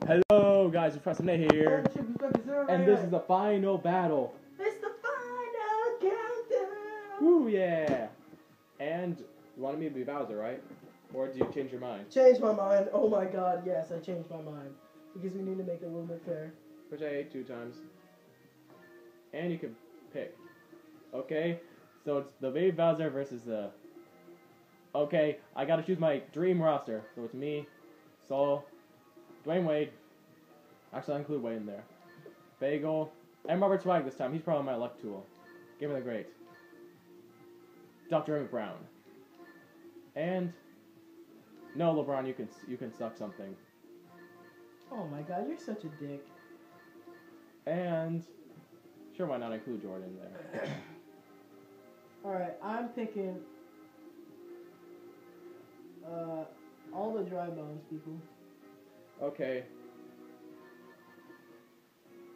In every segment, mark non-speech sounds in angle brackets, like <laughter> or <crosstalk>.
Hello, guys. It's Preston here, and this is the final battle. It's the final countdown. Ooh, yeah! And you wanted me to be Bowser, right? Or did you change your mind? Change my mind. Oh my god, yes, I changed my mind. Because we need to make it a little bit fair. Which I ate two times. And you can pick. Okay, so it's the baby Bowser versus the. Okay, I gotta choose my dream roster. So it's me, Soul, Dwayne Wade. Actually, I include Wade in there. Bagel, and Robert Swag this time. He's probably my luck tool. Give me the great. Dr. Emmett Brown. And. No, LeBron, you can you can suck something. Oh my god, you're such a dick. And. Sure, why not include Jordan there? <coughs> Alright, I'm picking. Uh, all the dry bones people. Okay.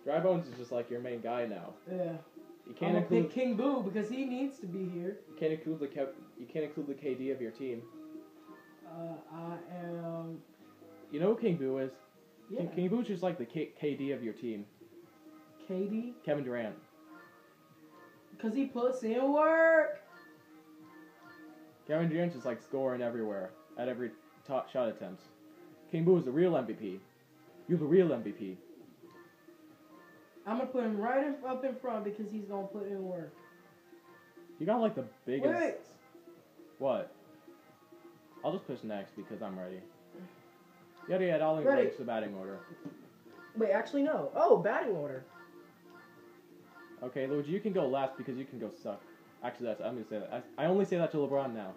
Dry Bones is just like your main guy now. Yeah. You I'm can't gonna include pick King Boo because he needs to be here. you can't include the Kev, you can't include the KD of your team. Uh, I am. You know who King Boo is? Yeah. King, King Boo's just like the K, KD of your team. KD. Kevin Durant. Because he puts in work. Kevin Durant's just like scoring everywhere at every top shot attempts. King Boo is the real MVP. You're the real MVP. I'm gonna put him right in, up in front because he's gonna put in work. You got like the biggest. Wait. What? I'll just push next because I'm ready. Yada yada. I'll Ready. arrange the batting order. Wait, actually no. Oh, batting order. Okay, Luigi, you can go last because you can go suck. Actually, that's I'm gonna say that. I, I only say that to LeBron now.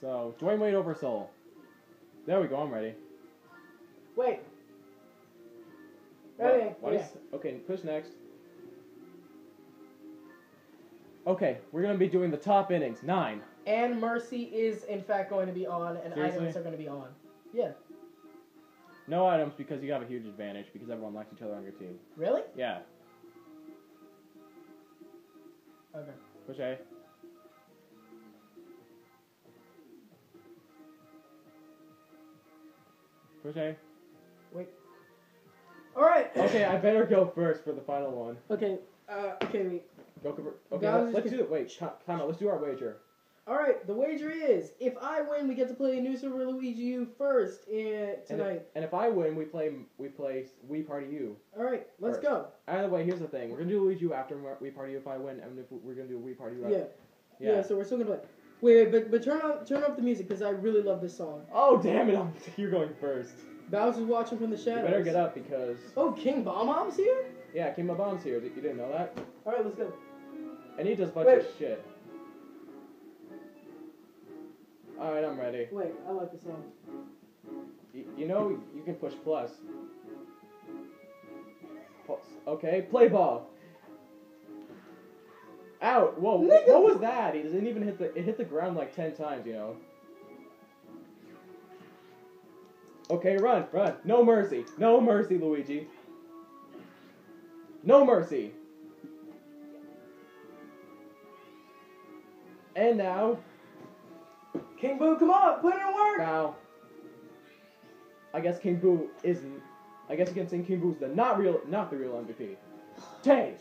So Dwayne Wade over Soul. There we go. I'm ready. Wait. What? Okay. You yeah. s- okay, push next. Okay, we're gonna be doing the top innings. Nine. And Mercy is in fact going to be on, and Seriously? items are going to be on. Yeah. No items because you have a huge advantage because everyone likes each other on your team. Really? Yeah. Okay. Push A. Push Wait. All right. Okay, I better go first for the final one. Okay. Uh, okay. Wait. Go for, okay, Guys, let's, let's do it. Wait, ti- time out. Let's do our wager. All right. The wager is if I win, we get to play New Super Luigi U first in, And if, tonight. and if I win, we play we play Wii Party U. All right. Let's First. go. Either way, here's the thing: we're gonna do Luigi U after Wii Party U if I win, and if we're gonna do a Wii Party U. Yeah. After. yeah. So we're still gonna play. Wait, wait, but but turn off turn up the music because I really love this song. Oh damn it! I'm, <laughs> you're going first. Bowser's watching from the You shadows. better get up because Oh, King Bob-omb's here. yeah, King Bomb's here. You didn't know that? All right. Let's go. And he does a bunch Wait. of shit. All right, I'm ready. Wait. I like the song. Y- you know you can push plus. Plus. Okay, play ball. Out! Whoa! Nigga. What was that? He didn't even hit the. It hit the ground like ten times. You know. Okay, run, run. No mercy. No mercy, Luigi. No mercy. And now, King Boo, come on, put it in work. now, I guess King Boo isn't. I guess you can say King Boo's the not real, not the real MVP. Change.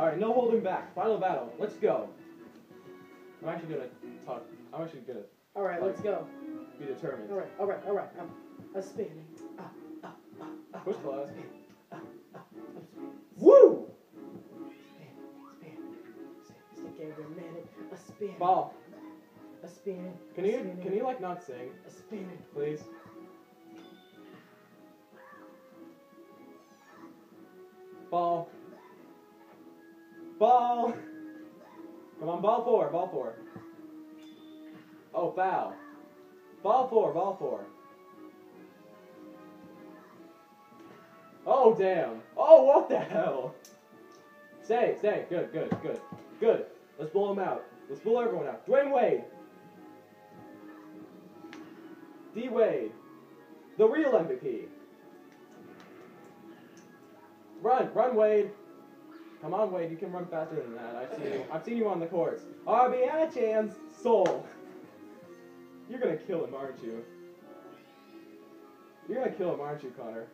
All right, no holding back. Final battle. Let's go. I'm actually gonna talk. I'm actually gonna All right, let's go. be determined. All right, all right, all right. I'm a spinning. Ah, ah, ah, ah, Push ah, ah. Woo! Spin, spin, spin. Stick every minute. A spin. Ball. A spin. Can you can you like not sing, A spin. please? Ball. Come on, ball four, ball four. Oh, foul. Ball four, ball four. Oh, damn. Oh, what the hell? Stay, stay. Good, good, good, good. Let's blow him out. Let's blow everyone out. Dwayne Wade. D Wade. The real MVP. Run, run, Wade. Come on, Wade. You can run faster than that. I've seen you. I've seen you on the course. RB and a chance. Soul. You're gonna kill him, aren't you? You're gonna kill him, aren't you, Connor?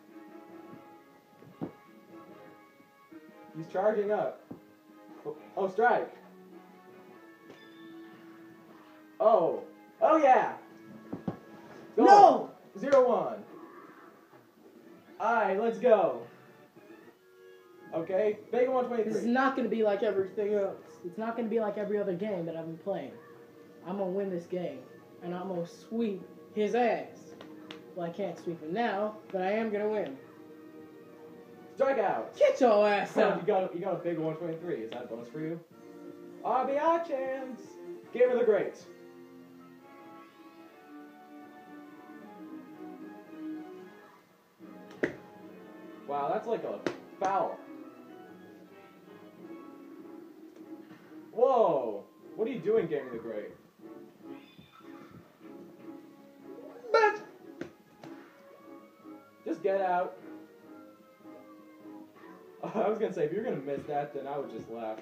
He's charging up. Oh, oh, strike. Oh. Oh, yeah. Go. No! Zero one. Alright, let's go. Okay, Vega This is not going to be like everything else. It's not going to be like every other game that I've been playing. I'm going to win this game. And I'm going to sweep his ass. Well, I can't sweep him now, but I am going to win. Strikeout. Get your ass So you got you got a big 123. Is that a bonus for you? RBI chance. Gamer the Great. Wow, that's like a foul. Whoa! What are you doing, Gamer the Great? But Just get out. <laughs> I was gonna say if you're gonna miss that, then I would just laugh.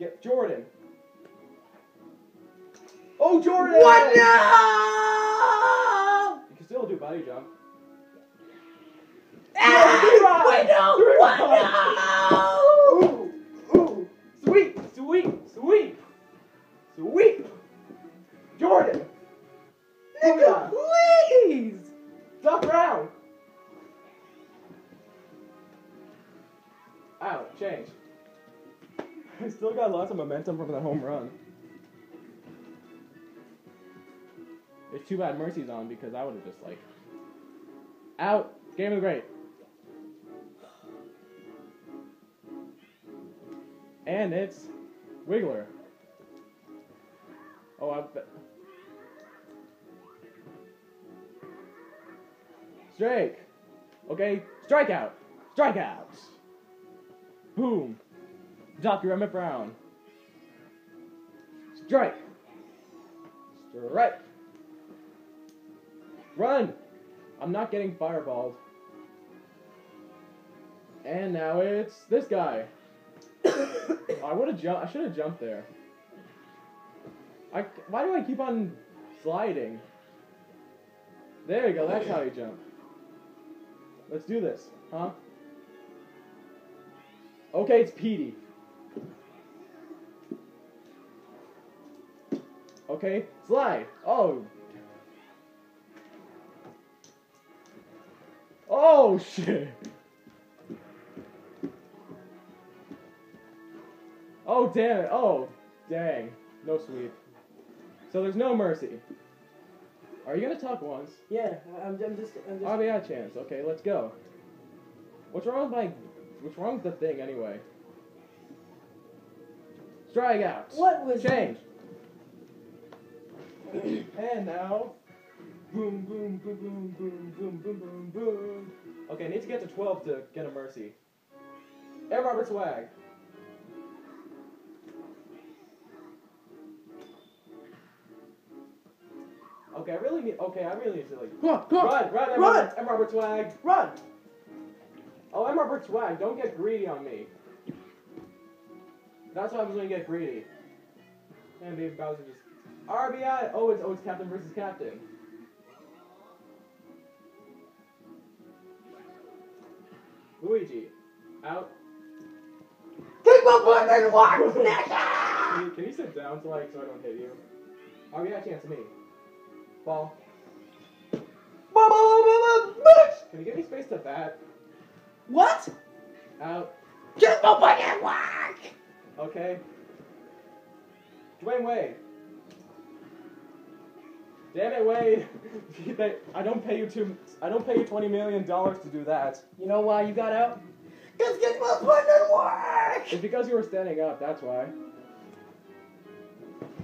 Get Jordan. Oh, Jordan! what no? You can still do body jump. Ah, wait, no! What no? Sweep, sweep, sweep. Jordan, Nigga, please! duck round. Out, change. I still got lots of momentum from the home run. It's too bad Mercy's on because I would have just like out. Game of the great. And it's Wiggler. Oh, I bet. Strike. Okay, strikeout. Strikeout. Boom. Dr. Emmett Brown. Strike. Strike. Run. I'm not getting fireballed. And now it's this guy. <coughs> I would have jumped. I should have jumped there. I. Why do I keep on sliding? There you go. That's how you jump. Let's do this, huh? Okay, it's Petey. Okay, slide. Oh. Oh <laughs> shit. Oh damn it. Oh, dang. No sweep. So there's no mercy. Are you gonna talk once? Yeah, I'm, I'm just. I'm just RBI chance. Okay, let's go. What's wrong with my? What's wrong with the thing anyway? Strikeouts. What was Change. and now, boom, boom, boom, boom, boom, boom, boom, boom, boom. Okay, I need to get to 12 to get a mercy. Air Robert Swag. Okay, I really need. Okay, I really need to like. Come on, come on, Run, run, M. Run! Robert, M. Robert Swag. run! Oh, M. Robert Swag, don't get greedy on me. That's why I was gonna get greedy. And Dave Bowser just RBI. Oh, it's oh, it's captain versus captain. Luigi, out. Keep up with the walk, Can you, can you sit down so like so I don't hit you? RBI chance me. Ball. Can you give me space to bat? What? Out. Up with the walk! Okay. Dwayne Wade. Damn it, Wade. <laughs> I don't pay you two. I don't pay you twenty million dollars to do that. You know why you got out? Cause keep up with the work! It's because you were standing up. That's why.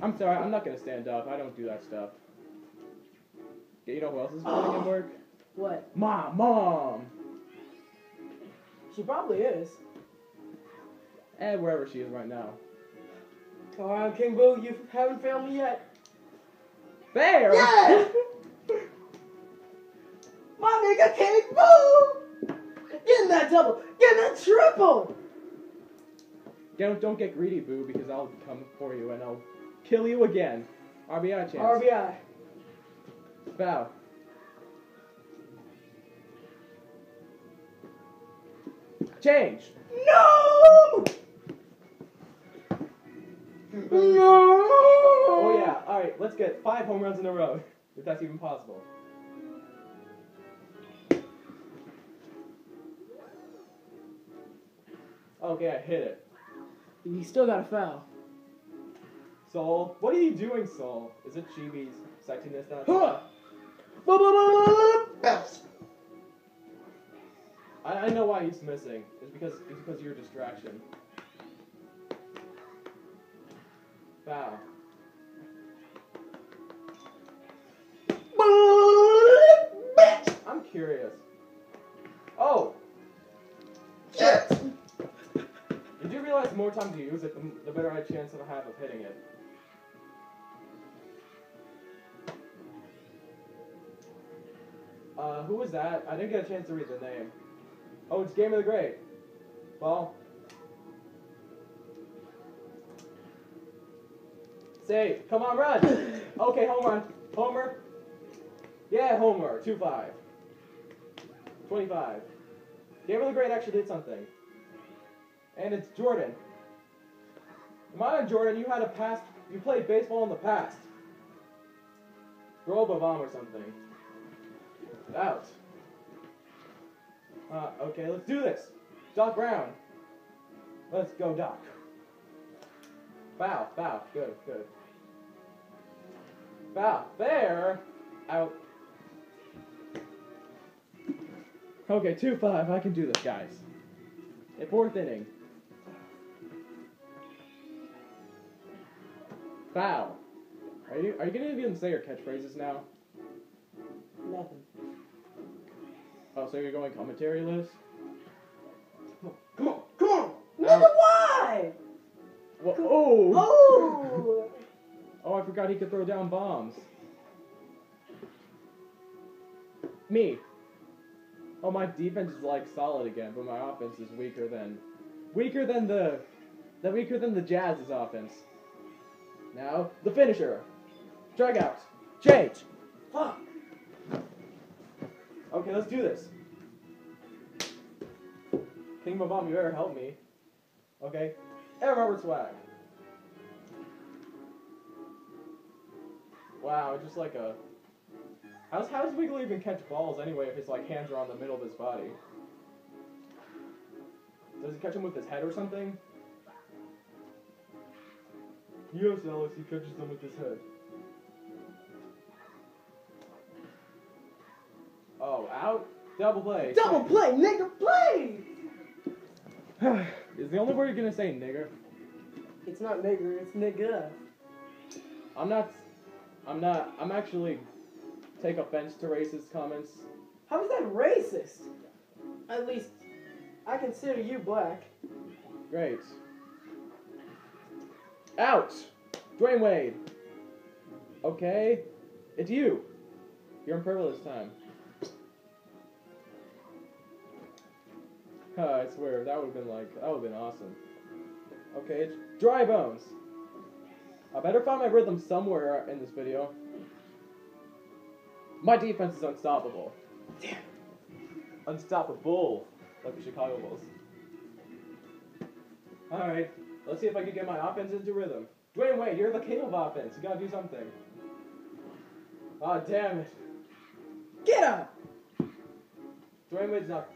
I'm sorry. I'm not gonna stand up. I don't do that stuff. Yeah, You know who else is putting in work? What? Mom, mom, She probably is. and wherever she is right now. Come on, King Boo, you haven't failed me yet. Fair. Yeah! <laughs> My nigga King Boo! Getting that double, getting that triple! don't don't get greedy, boo, because I'll come for you and I'll kill you again. RBI chance. RBI. Bow. Change. No! No! Oh yeah. All right. Let's get five home runs in a row, if that's even possible. Okay, I hit it. You still got a foul. Soul, what are you doing, Soul? Is it Chibi's sexiness that? Huh. Bounce. I, I know why he's missing. It's because it's because of your distraction. Foul. I'm curious. Oh! Shit! Did you realize the more times you use it, the, the better I chance I have of hitting it? Uh, who was that? I didn't get a chance to read the name. Oh, it's Game of the Great. Well. Say, come on, run! <coughs> Okay, home run. Homer. Yeah, Homer. 2 5. 25. Game of the Great actually did something. And it's Jordan. Come on, Jordan, you had a past. You played baseball in the past. Throw a bomb or something. Out. Uh, okay, let's do this. Doc Brown. Let's go, Doc. Bow, bow. Good, good. Bow. There. Out. Okay, 2-5. I can do this, guys. A fourth inning. Bow. Are you are you gonna even say your catchphrases now? Nothing. Oh, so you're going commentary list? Come on, come on! Nigga, why? Wha- oh! Oh! Oh, I forgot he could throw down bombs. Me. Oh, my defense is like solid again, but my offense is weaker than weaker than the the weaker than the Jazz's offense. Now the finisher. Strikeout. Change. Fuck! Okay, let's do this. King Bomb, you better help me. Okay. Aaron Robert Swag. Wow, just like a. How's how's Wiggly even catch balls anyway if his like hands are on the middle of his body? Does he catch them with his head or something? Yes, Alex, he catches them with his head. Oh, out. Double play. Double play, nigga, play! <sighs> Is the only word you're gonna say nigger? It's not nigger, it's nigga. I'm not. I'm not. I'm actually take offense to racist comments. How is that racist? At least, I consider you black. Great. Out. Dwayne Wade. Okay. It's you. You're in purple this time. <laughs> I swear, that would have been like, that would have been awesome. Okay, it's Dry Bones. I better find my rhythm somewhere in this video. My defense is unstoppable. Damn. Unstoppable, like the Chicago Bulls. Alright, let's see if I can get my offense into rhythm. Dwayne Wade, you're the king of offense. You gotta do something. Ah, damn it. Get up! Dwayne Wade's not.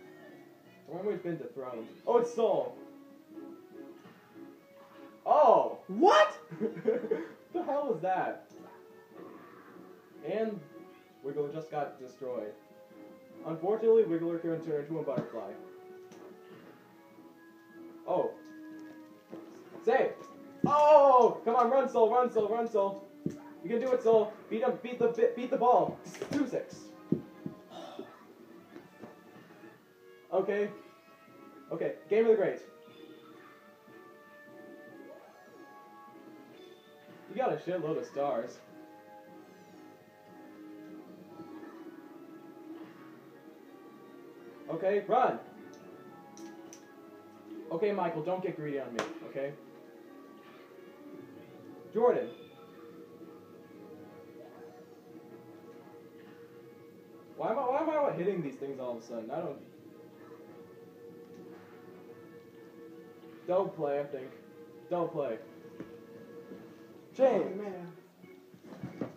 Dwayne Wade's been dethroned. Oh, it's Soul. Oh! What? <laughs> the hell was that? And Wiggler just got destroyed. Unfortunately, Wiggler can turn into a butterfly. Oh. Save! Oh! Come on, run, Soul, run, Soul, run, Soul. You can do it, Soul. Beat him, beat the beat, beat the ball. Two six. Okay. Okay, game of the great. You got a shitload of stars. Okay, run. Okay, Michael, don't get greedy on me, okay? Jordan. Why am I why am I hitting these things all of a sudden? I don't. Don't play. I think. Don't play. Oh, James, man.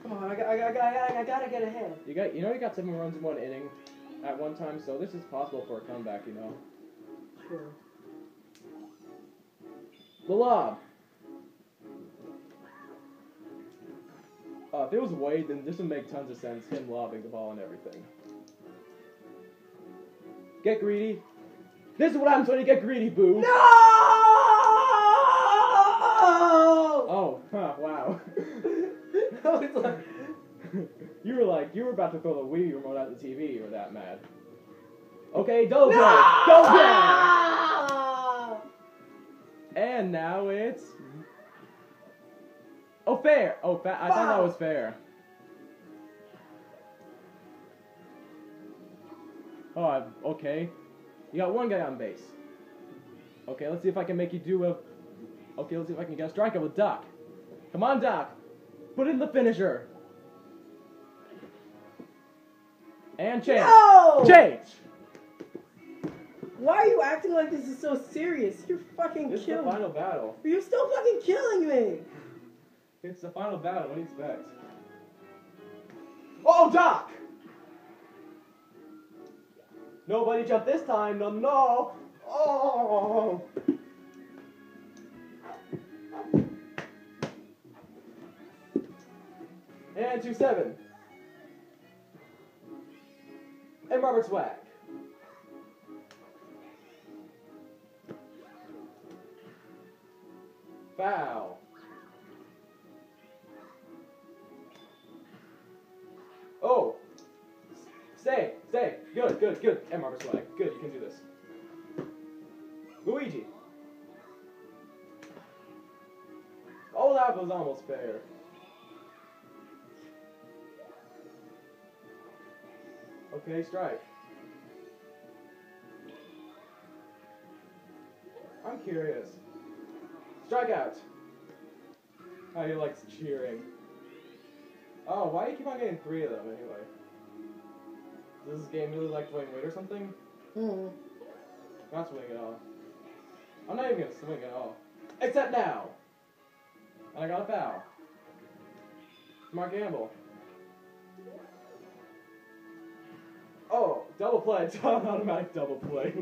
Come on, I, got- I, got- I, got- I gotta get ahead. you got you know you got seven runs in one inning at one time, so this is possible for a comeback. You know. Sure. The lob. Uh, if it was Wade, then this would make tons of sense. Him lobbing the ball and everything. Get greedy. This is what happens when you get greedy, boo. No! Oh, huh, wow. <laughs> Like, you were like, you were about to throw the Wii remote at the TV. You were that mad. Okay, don't no! play. Don't. And now it's. Oh, fair. Oh, fa- I thought that was fair. Oh, okay. You got one guy on base. Okay, let's see if I can make you do a. Okay, let's see if I can get a strikeout with Doc. Come on, Doc. Put in the finisher. And change. No! Change. Why are you acting like this is so serious? You're fucking This is the killing me. final battle. You're still fucking killing me. It's the final battle. What do you expect? Oh, Doc! Nobody jumped this time. No, no. Oh. And two seven. And Robert Swag. Foul. Oh! Stay, stay. Good, good, good. And Marcus Swag. Good, you can do this. Okay, strike. I'm curious. Strikeout. How he likes cheering. Oh, why do you keep on getting three of them anyway? Does this game really like Dwayne Wade or something? Mm. Not swing at all. I'm not even gonna swing at all. Except now! And I got a foul. Mark Gamble. Oh, double play. <laughs> Automatic double play.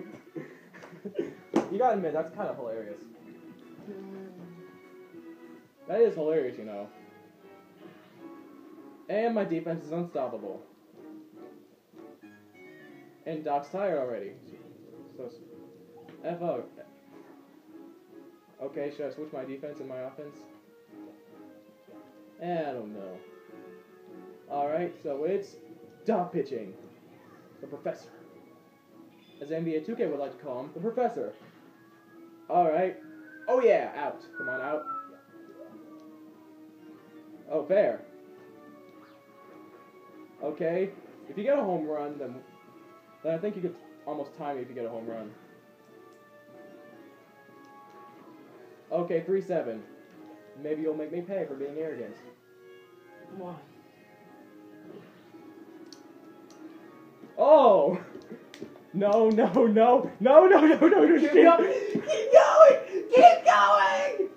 you gotta admit, that's kind of hilarious. That is hilarious, you know. And my defense is unstoppable. And Doc's tired already. So, FO. Okay, should I switch my defense and my offense? Eh, I don't know. Alright, so it's Doc pitching. The professor. As NBA 2K would like to call him, the professor. Alright. Oh yeah, out. Come on, out. Oh, fair. Okay. If you get a home run, then, then I think you could almost tie me if you get a home run. Okay, 3-7. Maybe you'll make me pay for being arrogant. Come on. Oh! No, no, no, no, no, no, no, no, Keep going! Keep going! Keep going!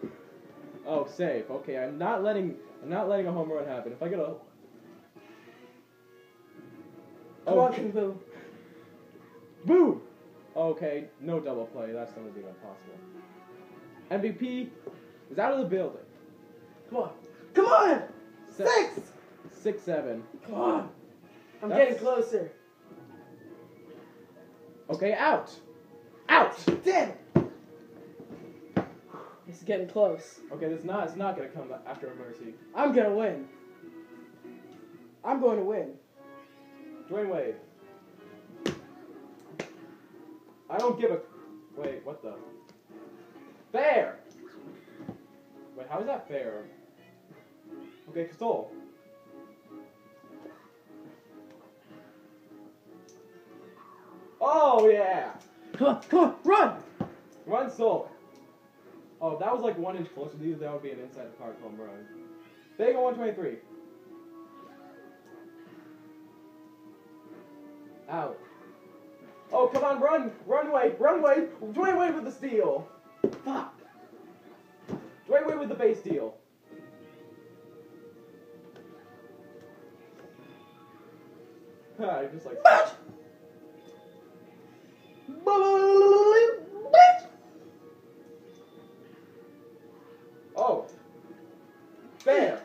Oh, safe. Okay, I'm not letting I'm not letting a home run happen. If I get a Come Oh, on, Boo. Boo! Okay, no double play. That's gonna be impossible. MVP is out of the building. Come on. Come on! Se- Six! Six seven. Come on. I'm That's- getting closer. Okay, out. Out. Damn it! It's getting close. Okay, that's not. It's not gonna come after a mercy. I'm gonna win. I'm going to win. Dwayne Wade. I don't give a. Wait, what the? Fair. Wait, how is that fair? Okay, Castol. Oh yeah. Come on, come on, run! Run Soul. Oh, if that was like one inch closer to you, that would be an inside the park home run. Vega 123. Out. Oh, come on, run! Runway! Runway! Dwayne Wade with the steal! Fuck. Dwayne with the base steal. <laughs> I just like. Oh! Bam!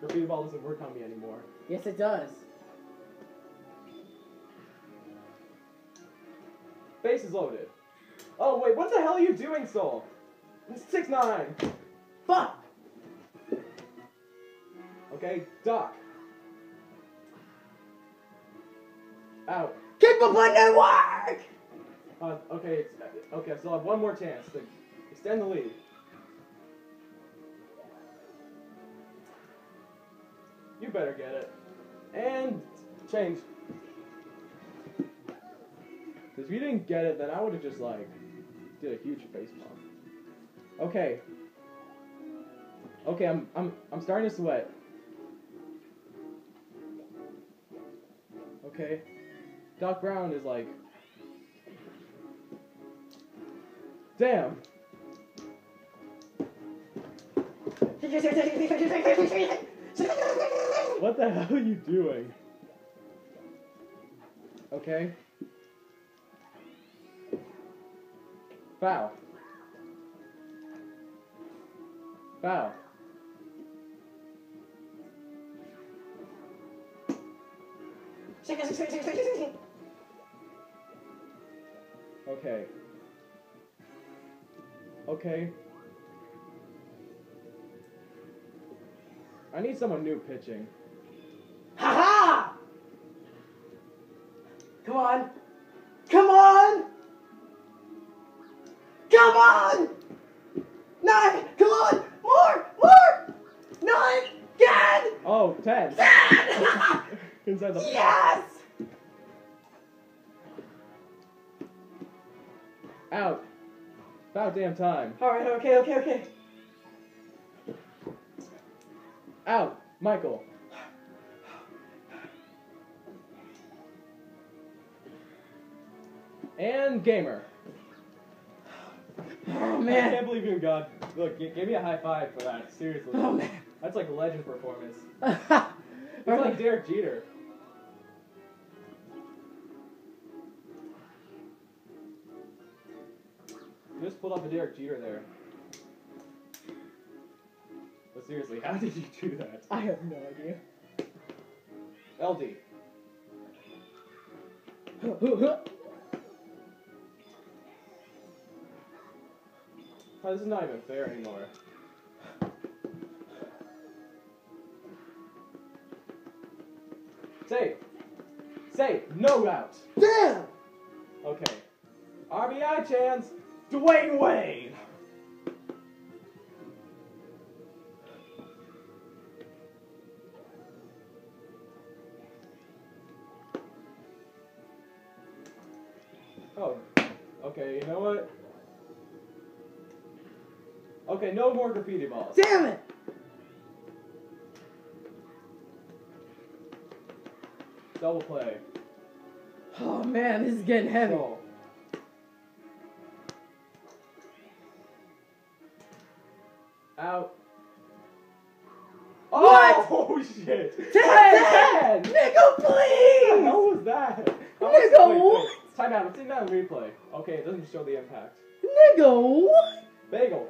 The Graffiti ball doesn't work on me anymore. Yes, it does. Base is loaded. Oh wait, what the hell are you doing, Soul? Six nine. Fuck. Okay, duck. Out. On that work. Uh, okay, okay. I still have one more chance to extend the lead. You better get it. And change. Because if you didn't get it, then I would have just like did a huge face palm. Okay. Okay, I'm I'm I'm starting to sweat. Okay. Doc Brown is like Damn. What the hell are you doing? Okay. Foul. Foul. <laughs> Okay. Okay. I need someone new pitching. Ha ha! Come on. Come on! Come on! Nine! Come on! More! More! Nine! Again! Oh, 10. Ten! <laughs> Inside the yes! About damn time. Alright, okay, okay, okay. Out. Michael. And gamer. Oh man! I can't believe you're got. Look, g- give me a high five for that. Seriously. Oh man. That's like a legend performance. All <laughs> It's like right. Derek Jeter. Pulled off a Derek Jeter there. But seriously, how did you do that? I have no idea. LD. Oh, this is not even fair anymore. Say, say, no out. Damn! Okay. RBI chance, Dwayne Wade. Oh, okay, you know what? Okay, no more graffiti balls. Damn it! Double play. Oh man, this is getting heavy. So. Shit! Ten! Nigga, please! hell was that? How Nigga, wait, what? wait. Time out. I'm seeing that replay. Okay, it doesn't show the impact. Nigga, what? Bagel.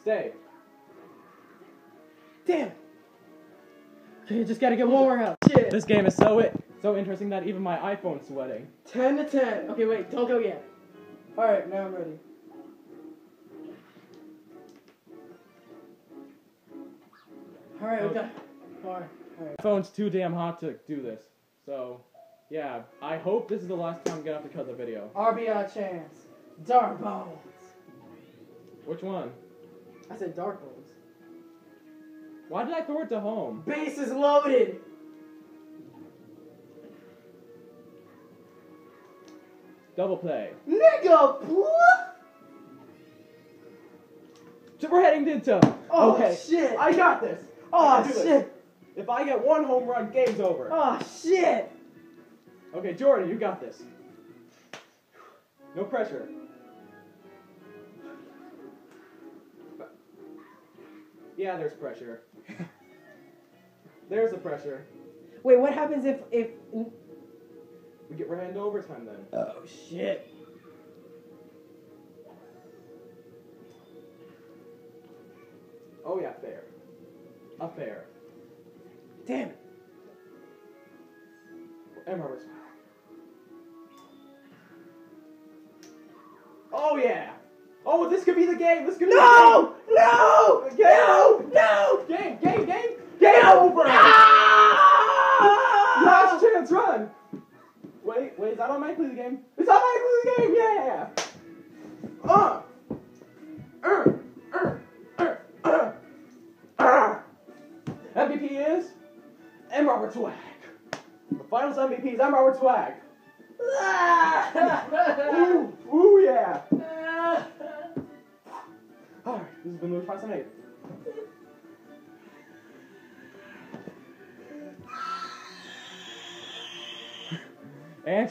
Stay. Damn. Okay, just gotta get one more out. Shit. This game is so it so interesting that even my iPhone's sweating. 10 to 10. Okay, wait, don't go yet. Alright, now I'm ready. Alright, we got. Alright, alright. phone's too damn hot to do this. So, yeah, I hope this is the last time I'm gonna have to cut the video. RBI chance. Dark Bones. Which one? I said Dark Bones. Why did I throw it to home? Base is loaded. Double play. Nigga, what? So we're heading into. Oh, okay. shit. I got this. Oh, shit. If I get one home run, game's over. Oh shit! Okay, Jordan, you got this. No pressure. Yeah, there's pressure. There's the pressure. Wait, what happens if if? We get right into overtime then. Oh shit! Oh yeah, fair. A fair. Damn it! Robert's. Oh yeah. Oh, this could be the game. This could be No! No! the game. No! No! Game, game, game, game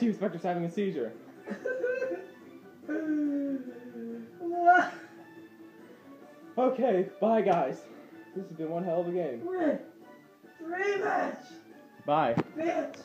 Chief Inspector's having a seizure. <laughs> Okay, bye guys. This has been one hell of a game. Rematch! Bye. Bitch!